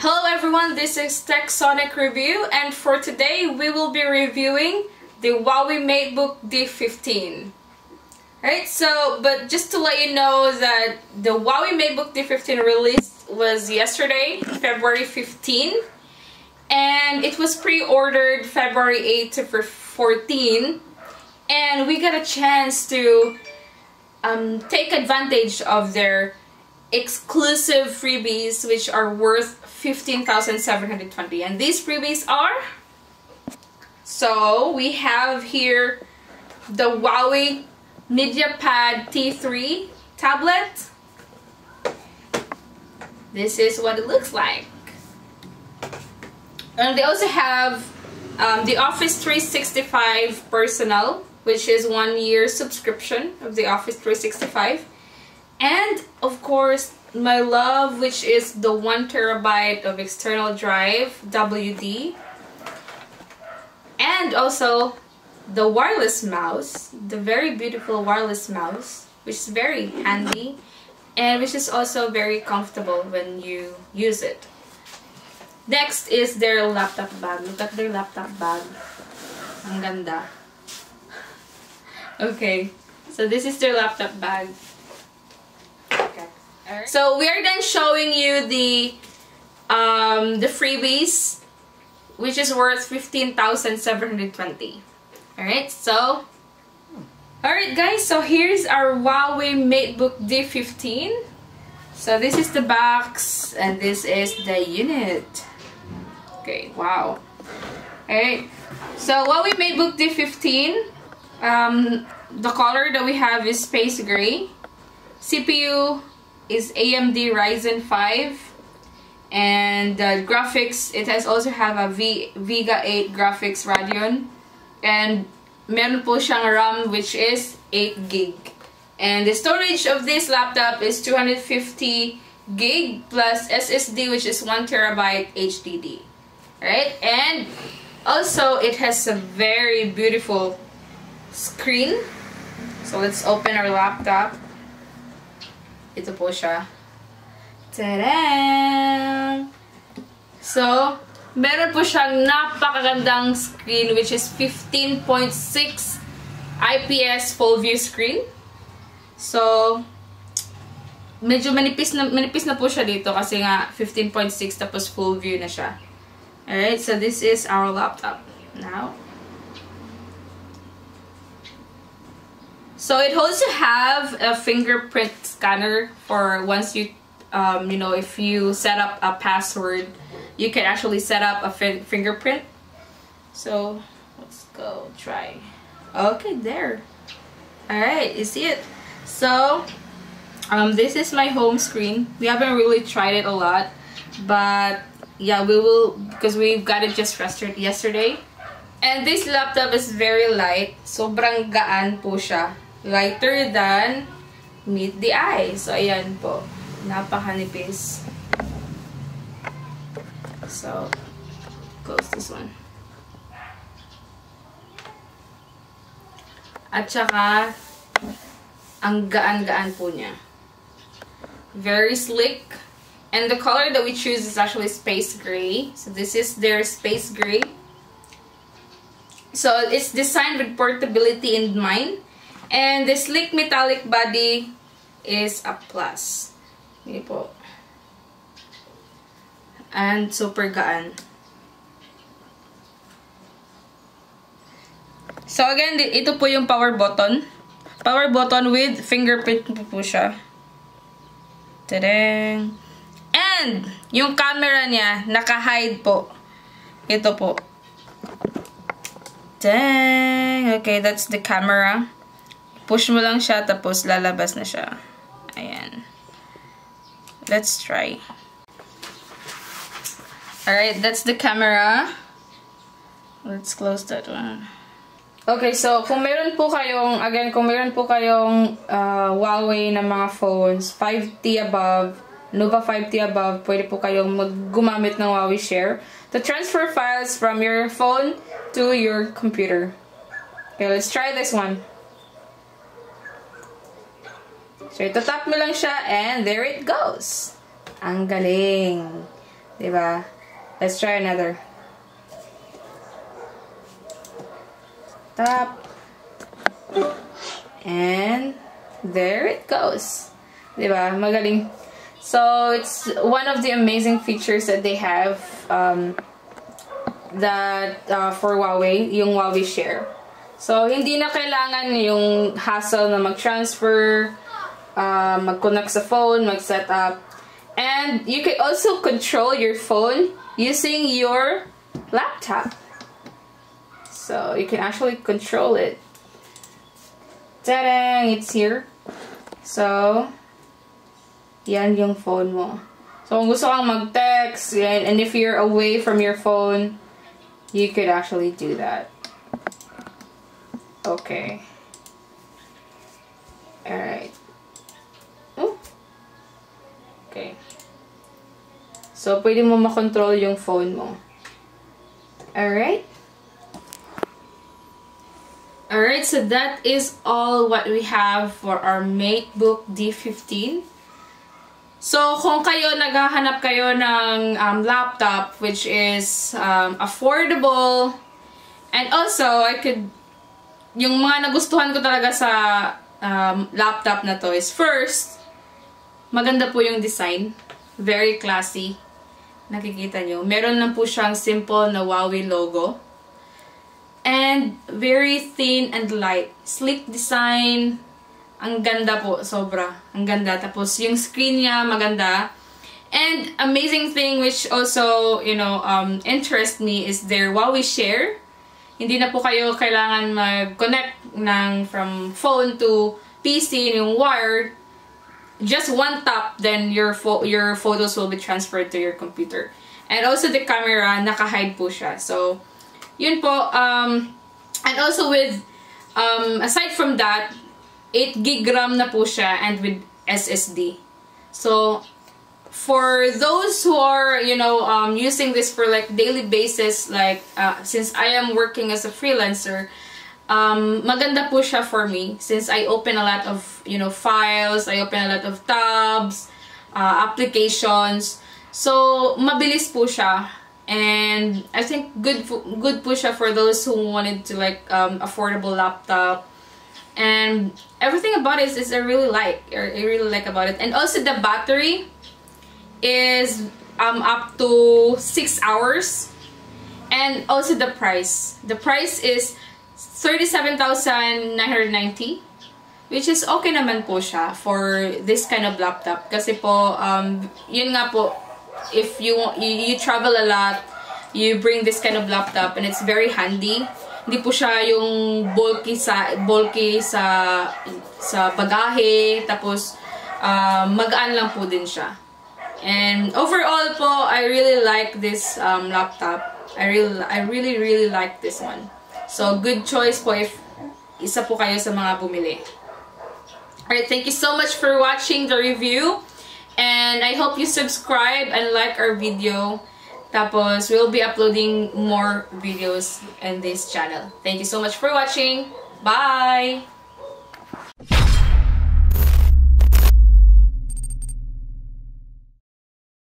Hello everyone, this is Techxonic Review and for today we will be reviewing the Huawei MateBook D15. Alright, so, but just to let you know that the Huawei MateBook D15 release was yesterday, February 15, and it was pre-ordered February 8 to 14, and we got a chance to um, take advantage of their exclusive freebies which are worth 15,720 and these freebies are so we have here the Huawei MediaPad T3 tablet. This is what it looks like. And they also have um, the Office 365 Personal which is one year subscription of the Office 365 and of course my love which is the one terabyte of external drive WD and also the wireless mouse the very beautiful wireless mouse which is very handy and which is also very comfortable when you use it. Next is their laptop bag. Look at their laptop bag. Ang ganda. Okay so this is their laptop bag so we are then showing you the um, the freebies, which is worth 15,720. Alright, so Alright guys, so here's our Huawei MateBook D15. So this is the box and this is the unit. Okay, wow. Alright, so Huawei MateBook D15, um, the color that we have is space gray. CPU is AMD Ryzen 5 and the graphics it has also have a v, Vega 8 graphics Radeon and meron po siyang RAM which is 8 gig. And the storage of this laptop is 250 gig plus SSD which is 1 terabyte HDD right and also it has a very beautiful screen. So let's open our laptop ito po siya. Tadam! So, meron po siyang napakagandang screen which is 15.6 IPS full view screen. So, medyo manipis na, manipis na po siya dito kasi nga 15.6 tapos full view na siya. Alright, so this is our laptop now. So it also have a fingerprint scanner for once you, um, you know, if you set up a password, you can actually set up a fin fingerprint. So let's go try. Okay, there. All right, you see it. So um, this is my home screen. We haven't really tried it a lot, but yeah, we will because we got it just yesterday. And this laptop is very light. Sobrang gaan po siya. Lighter than meet the eye. So, ayan po. Napakanipis. So, close this one. At saka, ang gaan-gaan po niya. Very slick. And the color that we choose is actually space gray. So this is their space gray. So it's designed with portability in mind. And the sleek metallic body is a plus. Hindi po. And super gaan. So again, ito po yung power button. Power button with fingerprint po po siya. Tadang! And, yung camera niya, naka-hide po. Ito po. Dang! Okay, that's the camera. Push mo lang siya, tapos lalabas na siya. Ayan. Let's try. Alright, that's the camera. Let's close that one. Okay, so kung meron po kayong, again, kung meron po kayong uh, Huawei na mga phones, 5T above, Nova 5T above, pwede po kayong maggumamit ng Huawei Share to transfer files from your phone to your computer. Okay, let's try this one. So, itatap mo lang siya and there it goes. Ang galing. Diba? Let's try another. Tap. And there it goes. Diba? Magaling. So, it's one of the amazing features that they have um, that uh, for Huawei, yung Huawei Share. So, hindi na kailangan yung hassle na mag-transfer, uh, mag-connect sa phone, mag-set up. And you can also control your phone using your laptop. So, you can actually control it. Ta-dang! It's here. So, yan yung phone mo. So, kung gusto kang mag-text, and if you're away from your phone, you could actually do that. Okay. Alright. So, pwede mo makontrol yung phone mo. Alright? Alright, so that is all what we have for our MateBook D15. So, kung kayo naghahanap kayo ng um, laptop which is um, affordable and also I could yung mga nagustuhan ko talaga sa um, laptop na to is first, maganda po yung design. Very classy. Nakikita nyo. Meron lang po siyang simple na Huawei logo. And very thin and light. Sleek design. Ang ganda po. Sobra. Ang ganda. Tapos yung screen niya maganda. And amazing thing which also, you know, um, interest me is their Huawei Share hindi na po kayo kailangan mag-connect ng from phone to PC yung wired. Just one tap, then your your photos will be transferred to your computer. And also the camera, naka-hide po siya. So, yun po. Um, and also with, um, aside from that, 8 gig RAM na po siya and with SSD. So, for those who are you know um, using this for like daily basis like uh, since I am working as a freelancer um, maganda po siya for me since I open a lot of you know files I open a lot of tabs uh, applications so mabilis po siya and I think good good po siya for those who wanted to like um, affordable laptop and everything about it is I really like I really like about it and also the battery is um, up to 6 hours. And also the price. The price is 37,990 which is okay naman po siya for this kind of laptop. Kasi po, um, yun nga po, if you, you, you travel a lot, you bring this kind of laptop and it's very handy. Hindi po siya yung bulky sa bulky sa sa bagahe tapos uh, magaan lang po din siya. And overall po, I really like this um, laptop. I really, I really, really like this one. So, good choice po if isa po kayo sa mga bumili. Alright, thank you so much for watching the review. And I hope you subscribe and like our video. Tapos, we'll be uploading more videos in this channel. Thank you so much for watching. Bye!